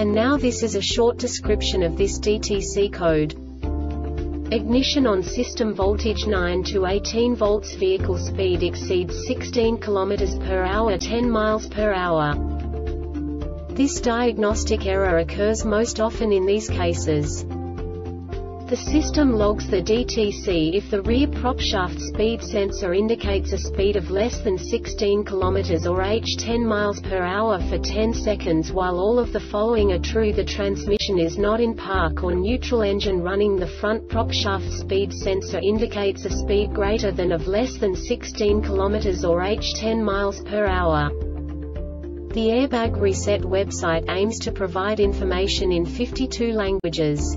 And now this is a short description of this DTC code. Ignition on system voltage 9 to 18 volts vehicle speed exceeds 16 km per hour 10 miles per hour. This diagnostic error occurs most often in these cases. The system logs the DTC if the rear propshaft speed sensor indicates a speed of less than 16 km or h 10 miles per hour for 10 seconds while all of the following are true the transmission is not in park or neutral engine running the front propshaft speed sensor indicates a speed greater than of less than 16 km or h 10 miles per hour. The Airbag Reset website aims to provide information in 52 languages.